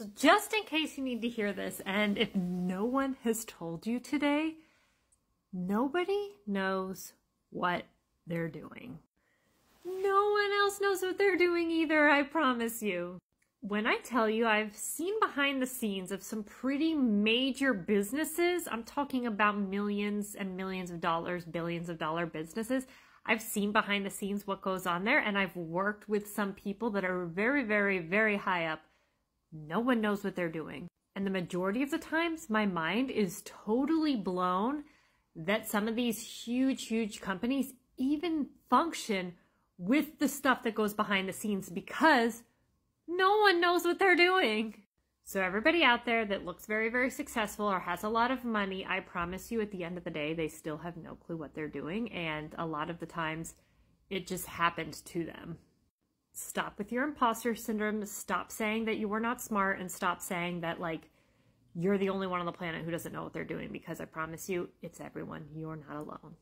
So, just in case you need to hear this, and if no one has told you today, nobody knows what they're doing. No one else knows what they're doing either, I promise you. When I tell you I've seen behind the scenes of some pretty major businesses, I'm talking about millions and millions of dollars, billions of dollar businesses. I've seen behind the scenes what goes on there, and I've worked with some people that are very, very, very high up. No one knows what they're doing. And the majority of the times, my mind is totally blown that some of these huge, huge companies even function with the stuff that goes behind the scenes because no one knows what they're doing. So, everybody out there that looks very, very successful or has a lot of money, I promise you at the end of the day, they still have no clue what they're doing. And a lot of the times, it just happened to them. Stop with your imposter syndrome. Stop saying that you were not smart and stop saying that, like, you're the only one on the planet who doesn't know what they're doing because I promise you, it's everyone. You're not alone.